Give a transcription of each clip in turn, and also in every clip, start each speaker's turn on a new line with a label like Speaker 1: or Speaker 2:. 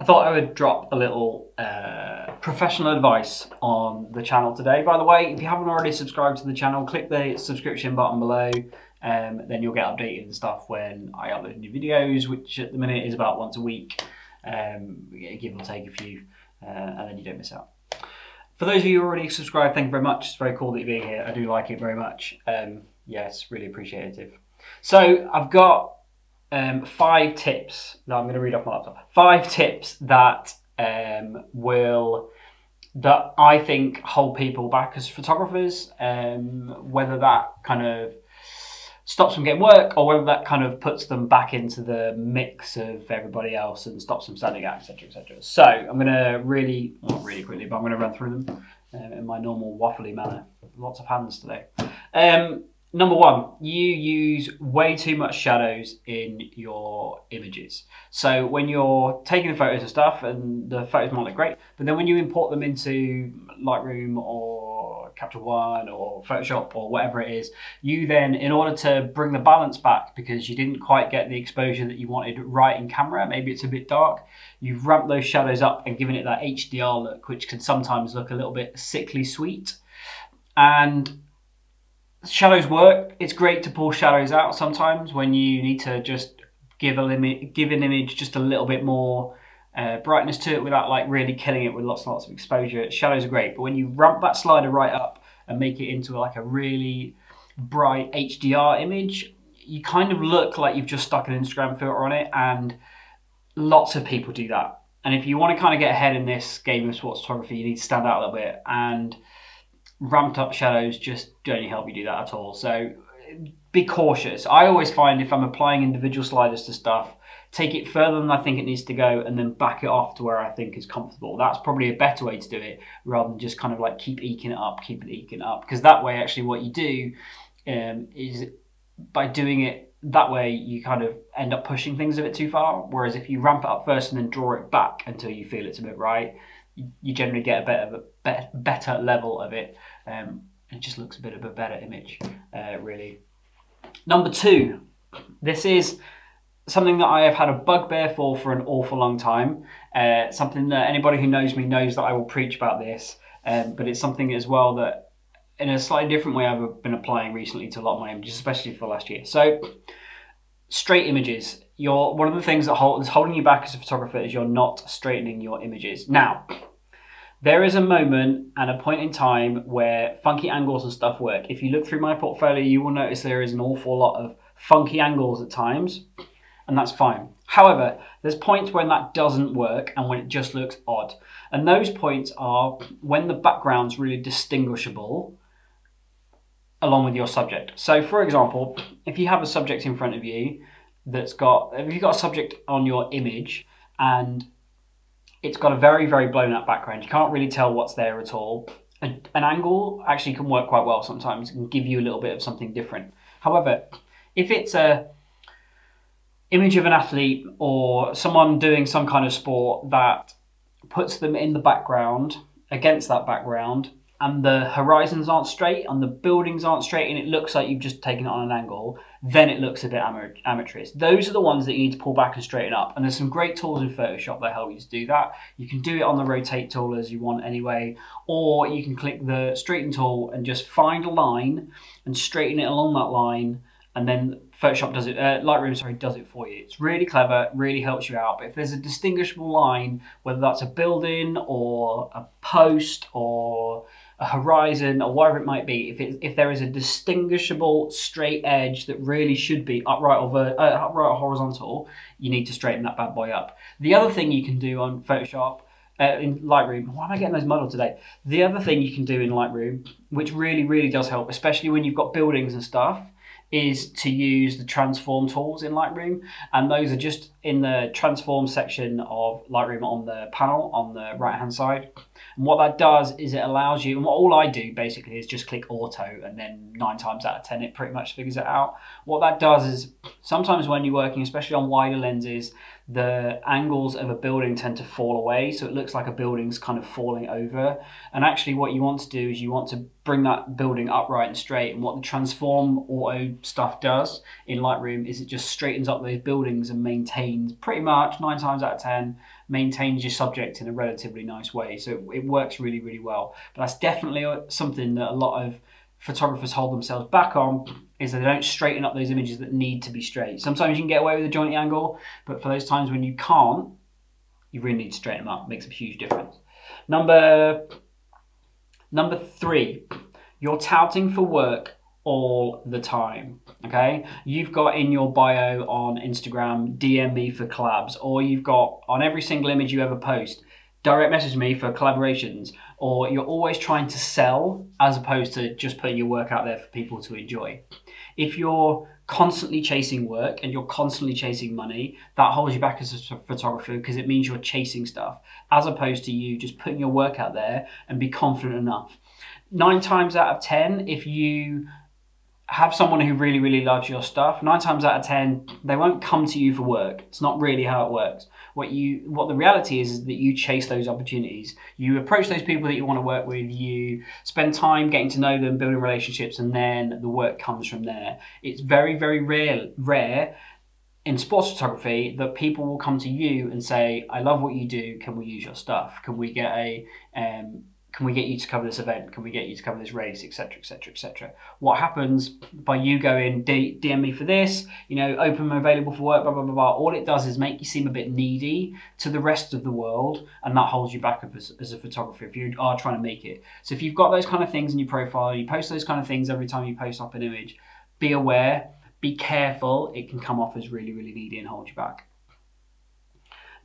Speaker 1: I thought I would drop a little uh, professional advice on the channel today. By the way, if you haven't already subscribed to the channel, click the subscription button below. Um, then you'll get updated and stuff when I upload new videos, which at the minute is about once a week, um, give or take a few, uh, and then you don't miss out. For those of you who already subscribed, thank you very much. It's very cool that you're being here. I do like it very much. Um, yes, really appreciative. So I've got um, five tips that I'm going to read off my laptop. Five tips that um, will that I think hold people back as photographers. Um, whether that kind of stops them getting work or whether that kind of puts them back into the mix of everybody else and stops them standing out, etc., etc. So I'm going to really, not really quickly, but I'm going to run through them um, in my normal waffly manner. Lots of hands today. Um, Number one, you use way too much shadows in your images. So when you're taking the photos and stuff, and the photos might look great, but then when you import them into Lightroom or Capture One or Photoshop or whatever it is, you then, in order to bring the balance back because you didn't quite get the exposure that you wanted right in camera, maybe it's a bit dark, you've ramped those shadows up and given it that HDR look, which can sometimes look a little bit sickly sweet. And shadows work. It's great to pull shadows out sometimes when you need to just give a limit, give an image just a little bit more uh, brightness to it without like really killing it with lots and lots of exposure. Shadows are great, but when you ramp that slider right up and make it into like a really bright HDR image, you kind of look like you've just stuck an Instagram filter on it, and lots of people do that. And if you want to kind of get ahead in this game of sports photography, you need to stand out a little bit and ramped up shadows just don't help you do that at all. So be cautious. I always find if I'm applying individual sliders to stuff, take it further than I think it needs to go and then back it off to where I think is comfortable. That's probably a better way to do it rather than just kind of like keep eking it up, keep it eking up. Because that way, actually, what you do um, is by doing it that way, you kind of end up pushing things a bit too far. Whereas if you ramp it up first and then draw it back until you feel it's a bit right, you generally get a better, better level of it. Um, it just looks a bit of a better image, uh, really. Number two, this is something that I have had a bugbear for for an awful long time. Uh, something that anybody who knows me knows that I will preach about this, um, but it's something as well that in a slightly different way I've been applying recently to a lot of my images, especially for the last year. So straight images. You're, one of the things that hold, is holding you back as a photographer is you're not straightening your images. Now, there is a moment and a point in time where funky angles and stuff work. If you look through my portfolio, you will notice there is an awful lot of funky angles at times, and that's fine. However, there's points when that doesn't work and when it just looks odd. And those points are when the background's really distinguishable along with your subject. So for example, if you have a subject in front of you that's got, if you've got a subject on your image and it's got a very, very blown up background. You can't really tell what's there at all. An, an angle actually can work quite well sometimes and give you a little bit of something different. However, if it's a image of an athlete or someone doing some kind of sport that puts them in the background against that background and the horizons aren't straight and the buildings aren't straight and it looks like you've just taken it on an angle, then it looks a bit amateurish. Those are the ones that you need to pull back and straighten up. And there's some great tools in Photoshop that help you to do that. You can do it on the rotate tool as you want anyway, or you can click the straighten tool and just find a line and straighten it along that line and then Photoshop does it, uh, Lightroom, sorry, does it for you. It's really clever, really helps you out. But if there's a distinguishable line, whether that's a building or a post or a horizon or whatever it might be, if, it, if there is a distinguishable straight edge that really should be upright or, ver, uh, upright or horizontal, you need to straighten that bad boy up. The other thing you can do on Photoshop, uh, in Lightroom, why am I getting those muddled today? The other thing you can do in Lightroom, which really, really does help, especially when you've got buildings and stuff, is to use the transform tools in Lightroom. And those are just in the transform section of Lightroom on the panel on the right hand side. And what that does is it allows you, and what all I do basically is just click auto and then nine times out of 10 it pretty much figures it out. What that does is sometimes when you're working, especially on wider lenses, the angles of a building tend to fall away. So it looks like a building's kind of falling over. And actually what you want to do is you want to bring that building upright and straight. And what the transform auto stuff does in Lightroom is it just straightens up those buildings and maintains pretty much nine times out of 10 maintains your subject in a relatively nice way. So it works really, really well. But that's definitely uh, something that a lot of photographers hold themselves back on is that they don't straighten up those images that need to be straight. Sometimes you can get away with a jointy angle, but for those times when you can't, you really need to straighten them up. It makes a huge difference. Number number three, you're touting for work all the time. Okay, you've got in your bio on Instagram, DM me for collabs, or you've got on every single image you ever post, direct message me for collaborations, or you're always trying to sell as opposed to just putting your work out there for people to enjoy. If you're constantly chasing work and you're constantly chasing money, that holds you back as a photographer because it means you're chasing stuff as opposed to you just putting your work out there and be confident enough. Nine times out of 10, if you have someone who really, really loves your stuff, nine times out of 10, they won't come to you for work. It's not really how it works. What you, what the reality is, is that you chase those opportunities. You approach those people that you want to work with. You spend time getting to know them, building relationships, and then the work comes from there. It's very, very rare, rare in sports photography that people will come to you and say, "I love what you do. Can we use your stuff? Can we get a um, can we get you to cover this event? Can we get you to cover this race, etc., etc., etc. What happens by you going DM me for this? You know, open available for work, blah blah blah blah. All it does is make you seem a bit needy to the rest of the world, and that holds you back as, as a photographer if you are trying to make it. So if you've got those kind of things in your profile, you post those kind of things every time you post up an image. Be aware, be careful. It can come off as really really needy and hold you back.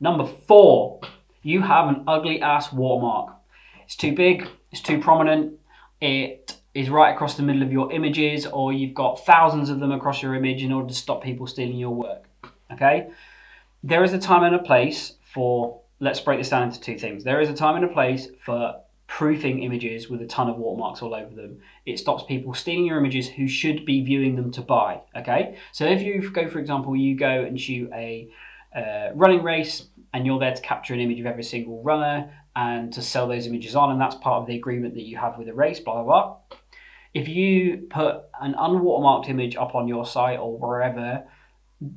Speaker 1: Number four, you have an ugly ass watermark. It's too big, it's too prominent, it is right across the middle of your images, or you've got thousands of them across your image in order to stop people stealing your work. Okay? There is a time and a place for, let's break this down into two things. There is a time and a place for proofing images with a ton of watermarks all over them. It stops people stealing your images who should be viewing them to buy. Okay? So if you go, for example, you go and shoot a uh, running race and you're there to capture an image of every single runner and to sell those images on, and that's part of the agreement that you have with the race, blah, blah, blah. If you put an unwatermarked image up on your site or wherever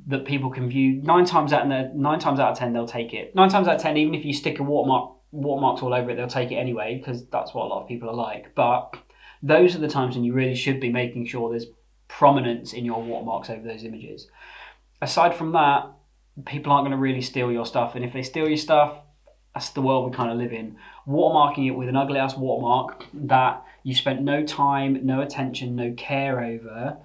Speaker 1: that people can view, nine times out of nine times out of ten they'll take it. Nine times out of ten, even if you stick a watermark watermarks all over it, they'll take it anyway because that's what a lot of people are like. But those are the times when you really should be making sure there's prominence in your watermarks over those images. Aside from that, people aren't going to really steal your stuff, and if they steal your stuff, that's the world we kind of live in. Watermarking it with an ugly ass watermark that you spent no time, no attention, no care over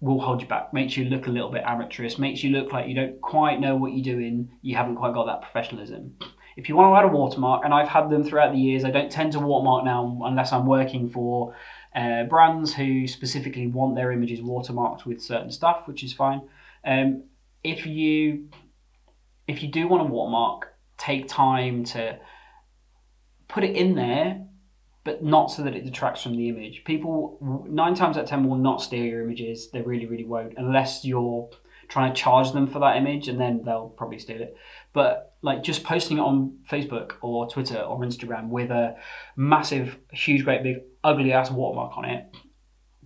Speaker 1: will hold you back. Makes you look a little bit amateurish. Makes you look like you don't quite know what you're doing. You haven't quite got that professionalism. If you want to add a watermark, and I've had them throughout the years, I don't tend to watermark now unless I'm working for uh, brands who specifically want their images watermarked with certain stuff, which is fine. Um, if you if you do want a watermark, take time to put it in there, but not so that it detracts from the image. People, nine times out of ten, will not steal your images. They really, really won't, unless you're trying to charge them for that image, and then they'll probably steal it. But like just posting it on Facebook or Twitter or Instagram with a massive, huge, great big, ugly ass watermark on it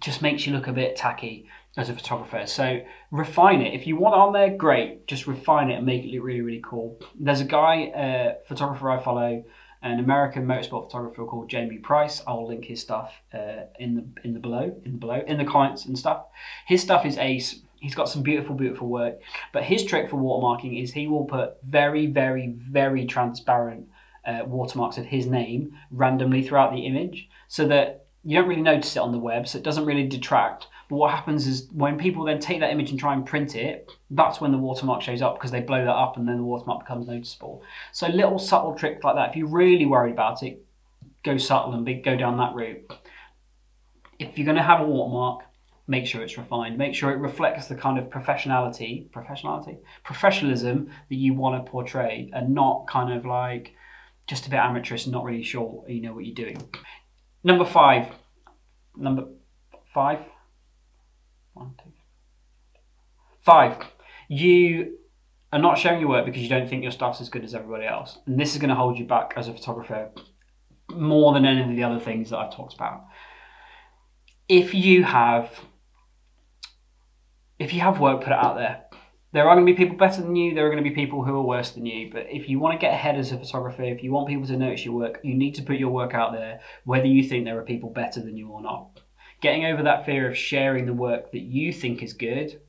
Speaker 1: just makes you look a bit tacky as a photographer. So refine it. If you want on there, great. Just refine it and make it look really, really cool. There's a guy, uh, photographer I follow, an American motorsport photographer called Jamey Price. I'll link his stuff uh, in the in the below, in the below, in the comments and stuff. His stuff is ace. He's got some beautiful, beautiful work. But his trick for watermarking is he will put very, very, very transparent uh, watermarks of his name randomly throughout the image, so that you don't really notice it on the web, so it doesn't really detract but what happens is when people then take that image and try and print it, that's when the watermark shows up because they blow that up and then the watermark becomes noticeable. So little subtle tricks like that. If you're really worried about it, go subtle and go down that route. If you're going to have a watermark, make sure it's refined. Make sure it reflects the kind of professionality, professionality, professionalism that you want to portray, and not kind of like just a bit amateurish and not really sure you know what you're doing. Number five. Number five. Five, you are not showing your work because you don't think your stuff's as good as everybody else. And this is going to hold you back as a photographer more than any of the other things that I've talked about. If you have if you have work, put it out there. there are going to be people better than you. There are going to be people who are worse than you. But if you want to get ahead as a photographer, if you want people to notice your work, you need to put your work out there, whether you think there are people better than you or not. Getting over that fear of sharing the work that you think is good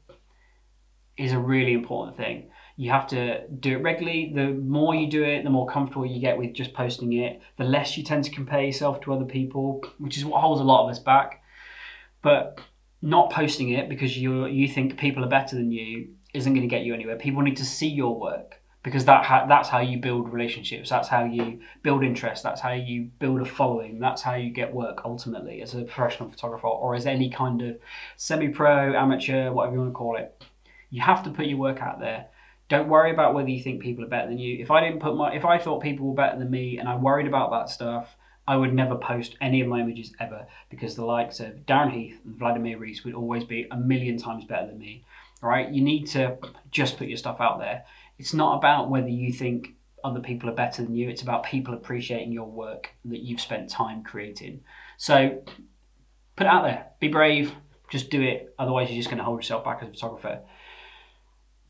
Speaker 1: is a really important thing. You have to do it regularly. The more you do it, the more comfortable you get with just posting it. The less you tend to compare yourself to other people, which is what holds a lot of us back. But not posting it because you you think people are better than you isn't going to get you anywhere. People need to see your work because that ha- that's how you build relationships. That's how you build interest. That's how you build a following. That's how you get work ultimately as a professional photographer or as any kind of semi-pro, amateur, whatever you want to call it. You have to put your work out there. Don't worry about whether you think people are better than you. If I didn't put my, if I thought people were better than me and I worried about that stuff, I would never post any of my images ever because the likes of Darren Heath and Vladimir Rys would always be a million times better than me. All right, you need to just put your stuff out there. It's not about whether you think other people are better than you. It's about people appreciating your work that you've spent time creating. So put it out there. Be brave. Just do it. Otherwise, you're just going to hold yourself back as a photographer.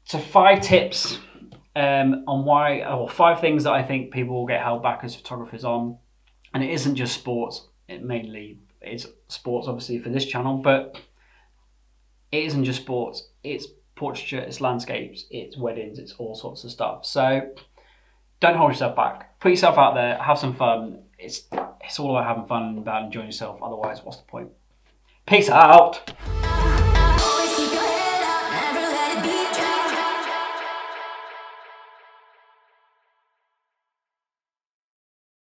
Speaker 1: So five tips um, on why, or five things that I think people will get held back as photographers on, and it isn't just sports. It mainly is sports, obviously, for this channel, but it isn't just sports. It's portraiture, it's landscapes, it's weddings, it's all sorts of stuff. So don't hold yourself back. Put yourself out there, have some fun. It's it's all about having fun, about enjoying yourself. Otherwise, what's the point? Peace out.